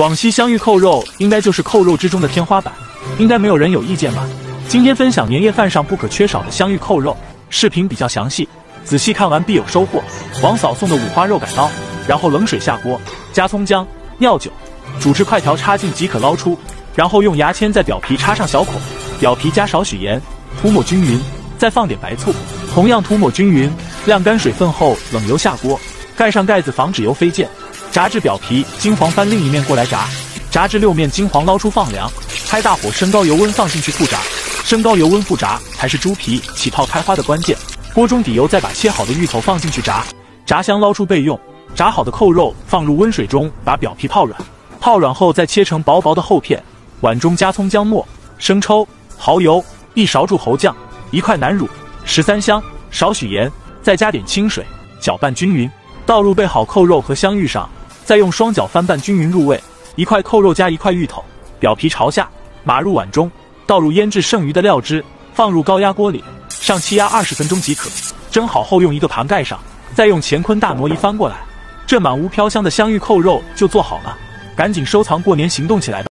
广西香芋扣肉应该就是扣肉之中的天花板，应该没有人有意见吧？今天分享年夜饭上不可缺少的香芋扣肉，视频比较详细，仔细看完必有收获。王嫂送的五花肉改刀，然后冷水下锅，加葱姜、料酒，煮至快条插进即可捞出，然后用牙签在表皮插上小孔，表皮加少许盐，涂抹均匀，再放点白醋，同样涂抹均匀，晾干水分后冷油下锅，盖上盖子防止油飞溅。炸至表皮金黄，翻另一面过来炸，炸至六面金黄，捞出放凉。开大火升高油温，放进去复炸。升高油温复炸才是猪皮起泡开花的关键。锅中底油，再把切好的芋头放进去炸，炸香捞出备用。炸好的扣肉放入温水中，把表皮泡软。泡软后再切成薄薄的厚片。碗中加葱姜末、生抽、蚝油，一勺柱侯酱，一块南乳，十三香，少许盐，再加点清水，搅拌均匀，倒入备好扣肉和香芋上。再用双脚翻拌均匀入味，一块扣肉加一块芋头，表皮朝下，码入碗中，倒入腌制剩余的料汁，放入高压锅里，上气压二十分钟即可。蒸好后用一个盘盖上，再用乾坤大挪移翻过来，这满屋飘香的香芋扣肉就做好了。赶紧收藏，过年行动起来吧！